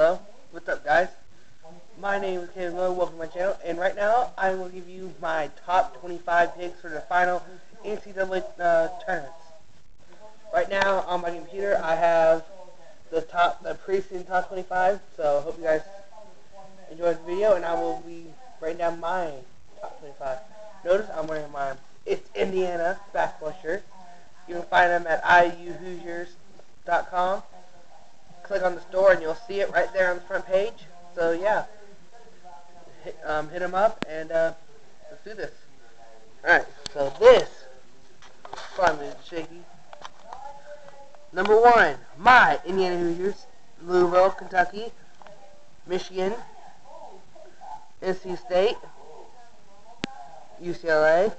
Hello, what's up guys? My name is Kevin Lowe, welcome to my channel, and right now I will give you my top 25 picks for the final NCAA uh, tournaments. Right now on my computer I have the top, the preseason top 25, so hope you guys enjoy the video, and I will be writing down my top 25. Notice I'm wearing my It's Indiana basketball shirt. You can find them at iuhoosiers.com click on the store and you'll see it right there on the front page. So yeah, hit, um, hit them up and uh, let's do this. Alright, so this, I'm shaky. Number one, my Indiana Hoosiers, Louisville, Kentucky, Michigan, NC State, UCLA,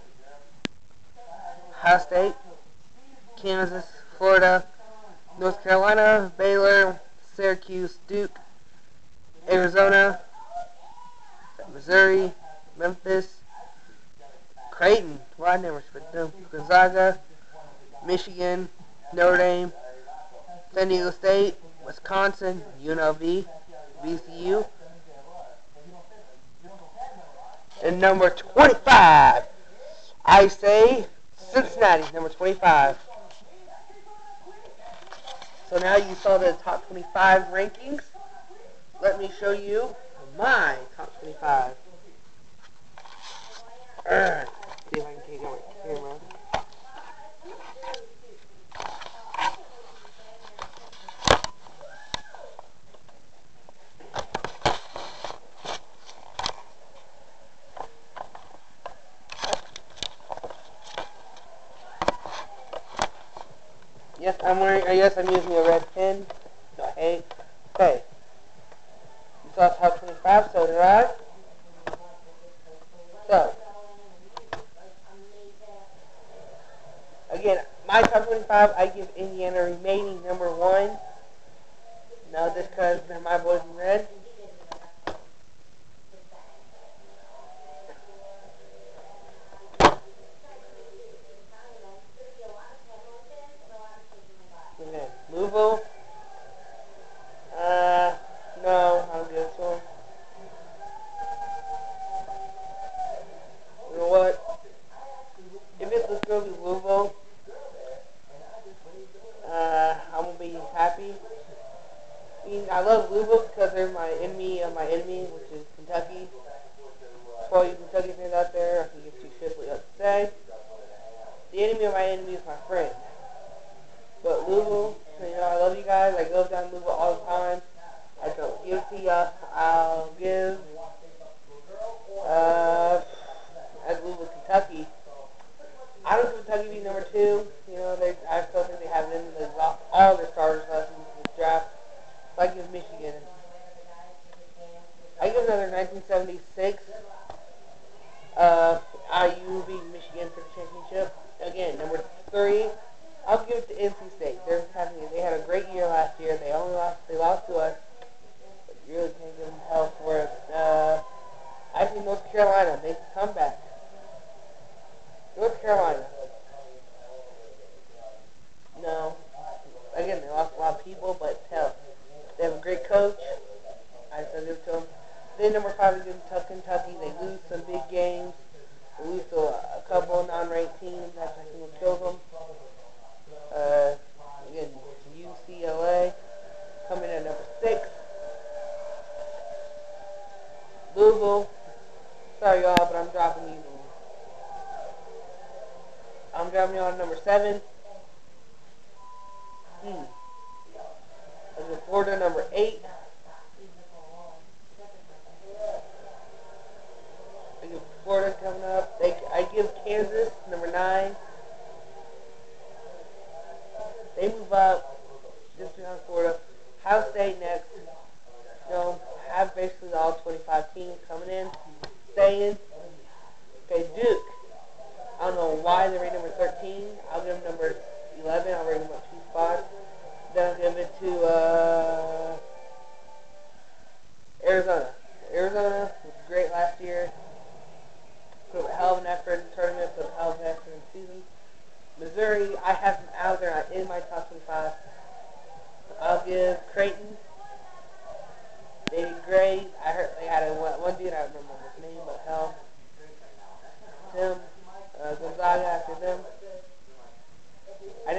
Ohio State, Kansas, Florida, North Carolina, Baylor, Syracuse, Duke, Arizona, Missouri, Memphis, Creighton, well I never expected them, Gonzaga, Michigan, Notre Dame, San Diego State, Wisconsin, UNLV, VCU, and number 25, I say Cincinnati, number 25. So now you saw the top 25 rankings. Let me show you my top 25. Urgh. See if I can take out my camera. Yes, I'm wearing. Yes, I'm using a red pen. No, hey, okay. You saw top 25, so did I. So, again, my top 25, I give Indiana remaining number one. Now this because my boys in red. Okay, Louisville. Uh, no, I don't give it to him. You know what? If it's let's go to Louisville, uh, I'm gonna be happy. I mean, I love Louisville because they're my enemy of my enemy, which is Kentucky. For all you Kentucky fans out there, I can give two shits what you have to say. The enemy of my enemy is my friend. But Louisville, you know, I love you guys. I go down to Louisville all the time. I don't give to ya. I'll give. Uh, at Louisville, Kentucky. I don't Kentucky be number two. You know, they. I still think they have them. They lost all their starters last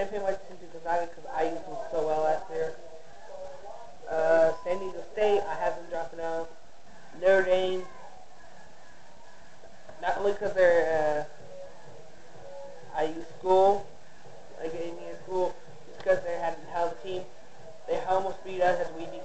didn't pay much attention to Gonzaga because I used them so well last year. Uh, San Diego State, I have them dropping out. Notre Dame, not only because they're uh, IU school, like Indian school, because they had a hell team. They almost beat us as we beat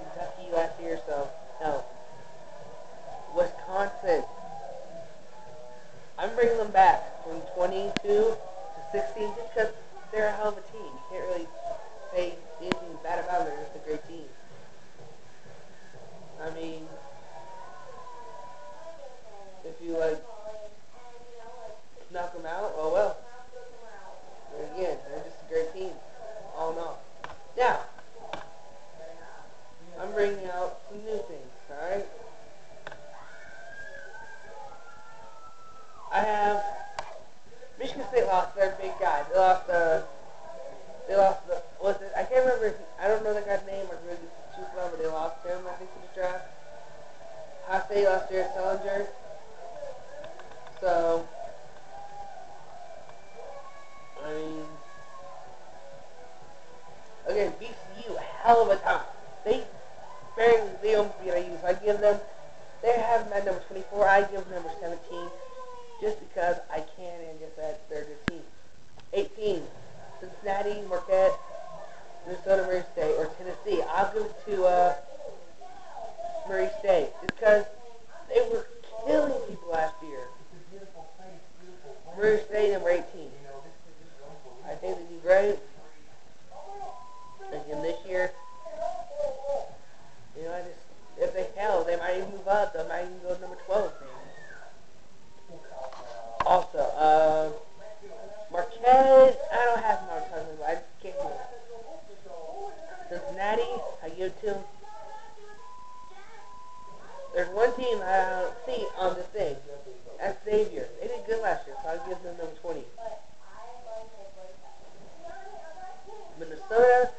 you like knock them out, oh well. But again, they're just a great team, all in all. Now, I'm bringing out some new things, alright? I have Michigan State lost their big guy. They lost their fucking VCU a hell of a time. They barely, they don't beat IU. So I give them, they have my number 24. I give them number 17 just because I can and just that they're good team. 18, Cincinnati, Marquette, Minnesota, Murray State, or Tennessee. I'll give it to uh, Murray State just because also. Uh, Marquette, I don't have Marquette. I just can't do it. Cincinnati, I give to. There's one team I don't see on the thing. That's Xavier. They did good last year, so I'll give them number 20. Minnesota,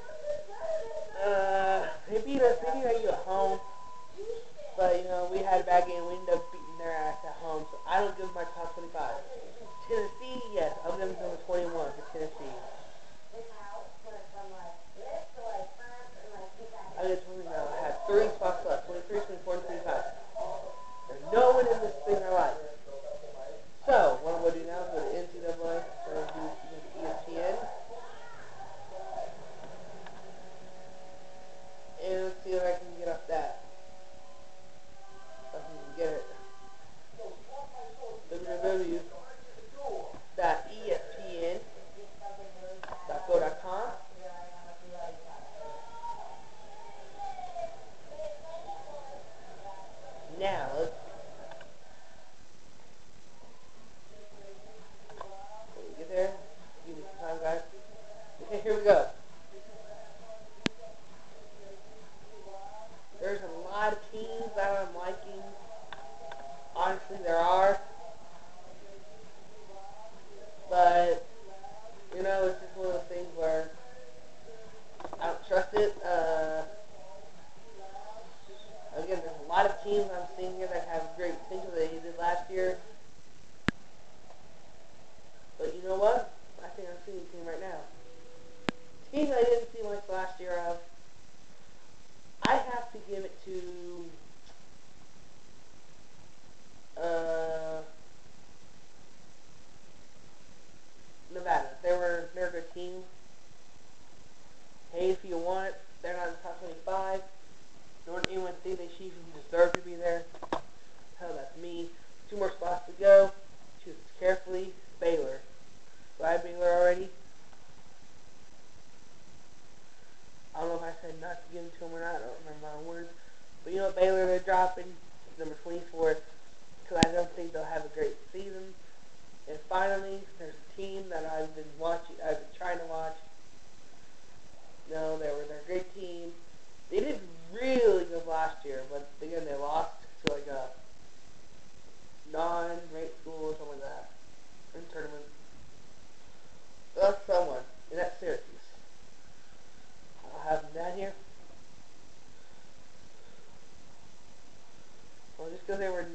because they were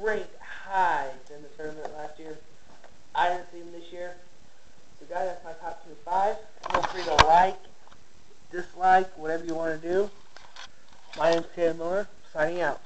ranked high in the tournament last year. I didn't see them this year. So guys, that's my top two five. Feel free to like, dislike, whatever you want to do. My name's Caleb Miller, signing out.